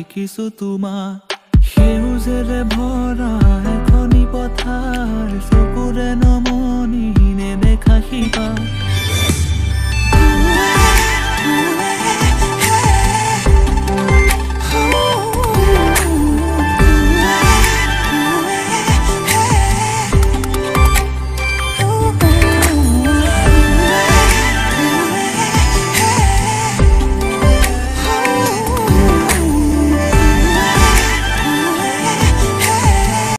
লিখিছো তোমাৰ সেউজেৰে ভৰা